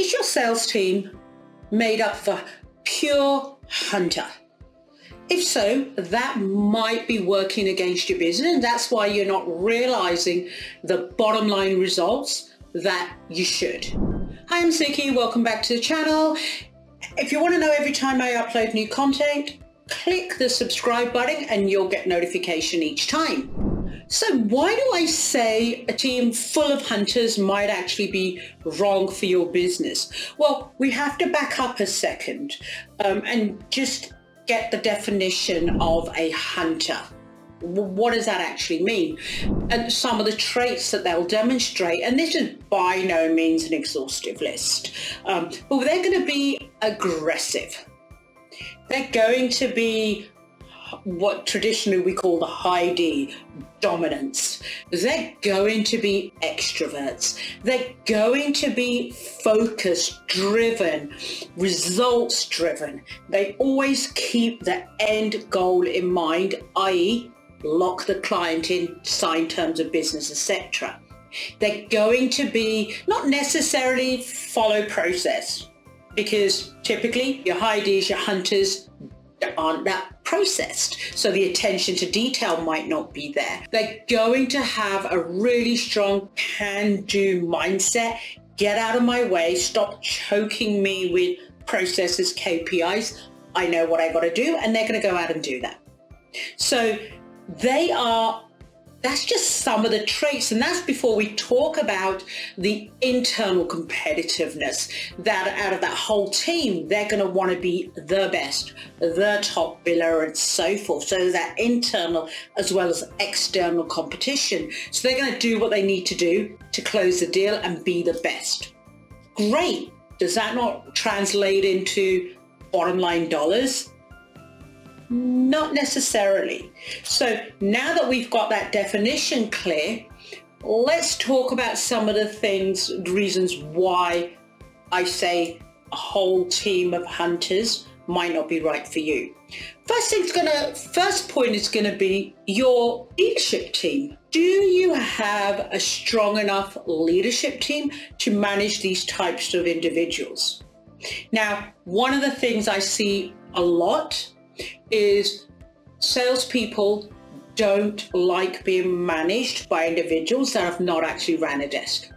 Is your sales team made up for pure hunter? If so, that might be working against your business and that's why you're not realizing the bottom line results that you should. Hi, I'm Suky. Welcome back to the channel. If you want to know every time I upload new content, click the subscribe button and you'll get notification each time. So why do I say a team full of hunters might actually be wrong for your business? Well, we have to back up a second um, and just get the definition of a hunter. What does that actually mean? And some of the traits that they'll demonstrate, and this is by no means an exhaustive list, um, but they're going to be aggressive. They're going to be what traditionally we call the high D, dominance. They're going to be extroverts. They're going to be focus driven, results driven. They always keep the end goal in mind, i.e. lock the client in, sign terms of business, etc. They're going to be not necessarily follow process because typically your high Ds, your hunters aren't that processed. So the attention to detail might not be there. They're going to have a really strong can-do mindset. Get out of my way. Stop choking me with processes, KPIs. I know what I got to do and they're going to go out and do that. So they are that's just some of the traits and that's before we talk about the internal competitiveness that out of that whole team they're going to want to be the best the top biller and so forth. So that internal as well as external competition. So they're going to do what they need to do to close the deal and be the best. Great. Does that not translate into bottom line dollars not necessarily. So now that we've got that definition clear, let's talk about some of the things, reasons why I say a whole team of hunters might not be right for you. First thing's gonna, first point is gonna be your leadership team. Do you have a strong enough leadership team to manage these types of individuals? Now, one of the things I see a lot is salespeople don't like being managed by individuals that have not actually ran a desk.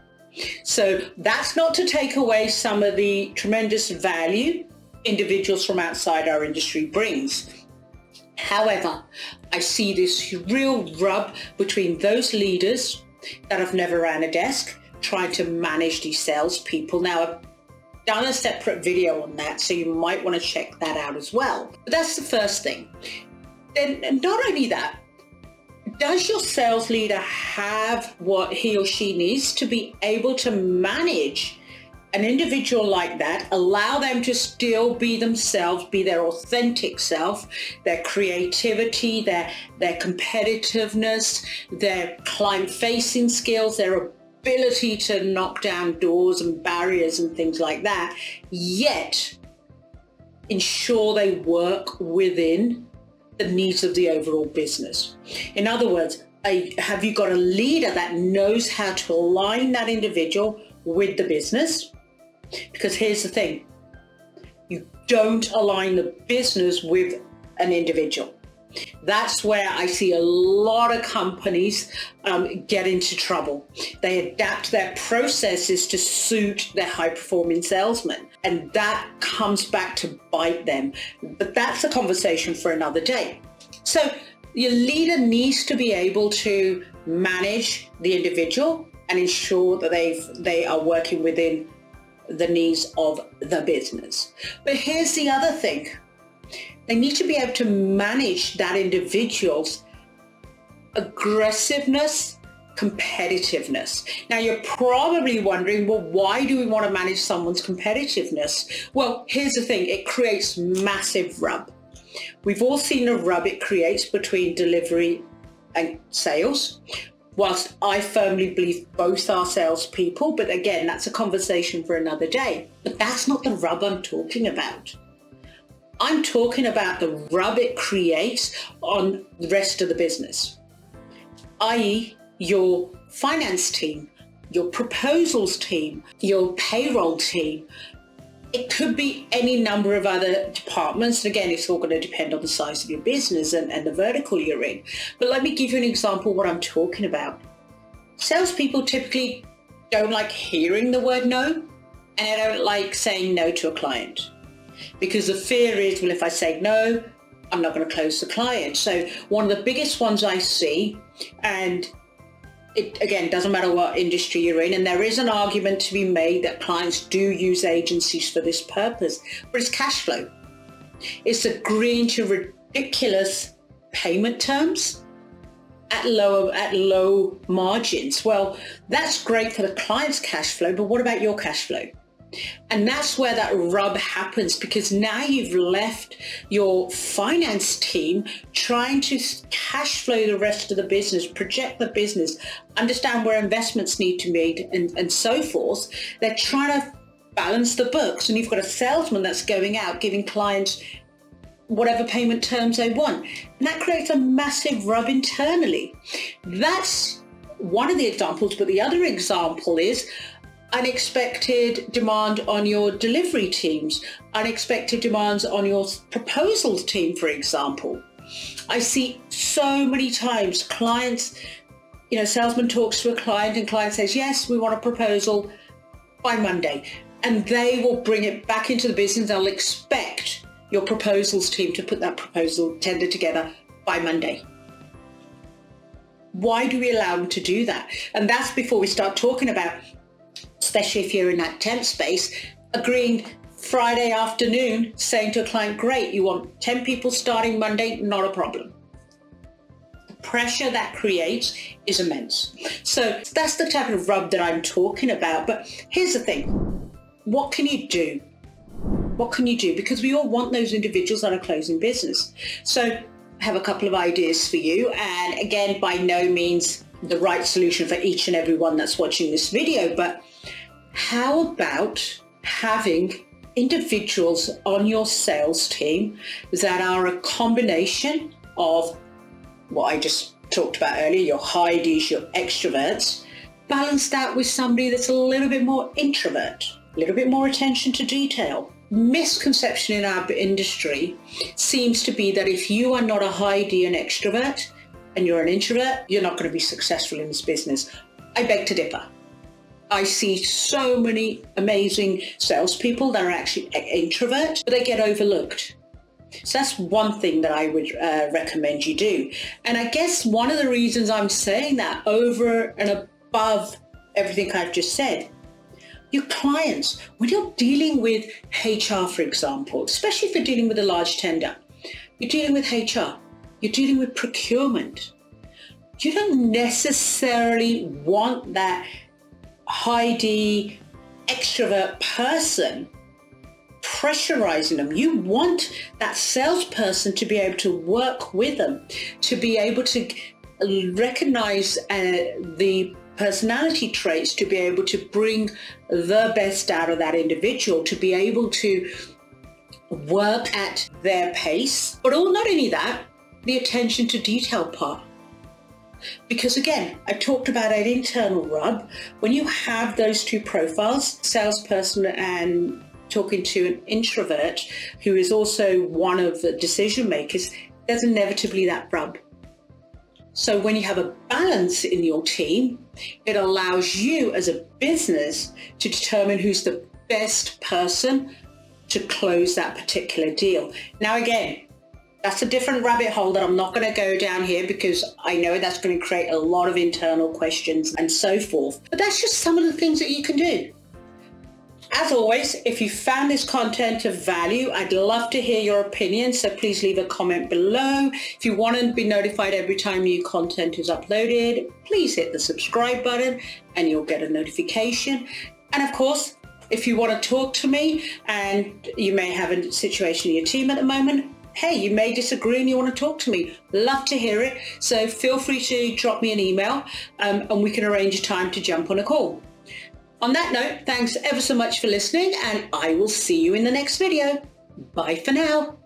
So that's not to take away some of the tremendous value individuals from outside our industry brings. However, I see this real rub between those leaders that have never ran a desk trying to manage these salespeople. Now, done a separate video on that, so you might want to check that out as well. But that's the first thing. Then not only that, does your sales leader have what he or she needs to be able to manage an individual like that, allow them to still be themselves, be their authentic self, their creativity, their, their competitiveness, their client-facing skills, their ability to knock down doors and barriers and things like that, yet ensure they work within the needs of the overall business. In other words, have you got a leader that knows how to align that individual with the business? Because here's the thing, you don't align the business with an individual. That's where I see a lot of companies um, get into trouble. They adapt their processes to suit their high performing salesmen and that comes back to bite them. But that's a conversation for another day. So your leader needs to be able to manage the individual and ensure that they they are working within the needs of the business. But here's the other thing. They need to be able to manage that individual's aggressiveness, competitiveness. Now you're probably wondering, well, why do we want to manage someone's competitiveness? Well, here's the thing, it creates massive rub. We've all seen the rub it creates between delivery and sales. Whilst I firmly believe both are salespeople, but again, that's a conversation for another day. But that's not the rub I'm talking about. I'm talking about the rub it creates on the rest of the business, i.e. your finance team, your proposals team, your payroll team. It could be any number of other departments. And again, it's all going to depend on the size of your business and, and the vertical you're in. But let me give you an example what I'm talking about. Salespeople typically don't like hearing the word no and they don't like saying no to a client because the fear is, well, if I say no, I'm not going to close the client. So one of the biggest ones I see, and it again doesn't matter what industry you're in, and there is an argument to be made that clients do use agencies for this purpose, but it's cash flow. It's agreeing to ridiculous payment terms at low at low margins. Well, that's great for the client's cash flow, but what about your cash flow? And that's where that rub happens because now you've left your finance team trying to cash flow the rest of the business, project the business, understand where investments need to be made and, and so forth. They're trying to balance the books and you've got a salesman that's going out giving clients whatever payment terms they want. And that creates a massive rub internally. That's one of the examples, but the other example is unexpected demand on your delivery teams, unexpected demands on your proposals team, for example. I see so many times clients, you know, salesman talks to a client and client says, yes, we want a proposal by Monday. And they will bring it back into the business. They'll expect your proposals team to put that proposal tender together by Monday. Why do we allow them to do that? And that's before we start talking about especially if you're in that temp space, agreeing Friday afternoon, saying to a client, great, you want 10 people starting Monday, not a problem. The pressure that creates is immense. So that's the type of rub that I'm talking about. But here's the thing. What can you do? What can you do? Because we all want those individuals that are closing business. So I have a couple of ideas for you. And again, by no means the right solution for each and every one that's watching this video, but how about having individuals on your sales team that are a combination of what I just talked about earlier, your high Ds, your extroverts, balanced out with somebody that's a little bit more introvert, a little bit more attention to detail. Misconception in our industry seems to be that if you are not a high D and extrovert and you're an introvert, you're not going to be successful in this business. I beg to differ. I see so many amazing salespeople that are actually introverts, but they get overlooked. So that's one thing that I would uh, recommend you do. And I guess one of the reasons I'm saying that over and above everything I've just said, your clients, when you're dealing with HR, for example, especially if you're dealing with a large tender, you're dealing with HR, you're dealing with procurement. You don't necessarily want that high extrovert person pressurizing them. You want that salesperson to be able to work with them, to be able to recognize uh, the personality traits, to be able to bring the best out of that individual, to be able to work at their pace. But all, not only that, the attention to detail part. Because again, I talked about an internal rub. When you have those two profiles, salesperson and talking to an introvert who is also one of the decision makers, there's inevitably that rub. So when you have a balance in your team, it allows you as a business to determine who's the best person to close that particular deal. Now again, that's a different rabbit hole that I'm not going to go down here because I know that's going to create a lot of internal questions and so forth. But that's just some of the things that you can do. As always, if you found this content of value, I'd love to hear your opinion. So please leave a comment below. If you want to be notified every time new content is uploaded, please hit the subscribe button and you'll get a notification. And of course, if you want to talk to me and you may have a situation in your team at the moment, hey, you may disagree and you want to talk to me. Love to hear it. So feel free to drop me an email um, and we can arrange a time to jump on a call. On that note, thanks ever so much for listening and I will see you in the next video. Bye for now.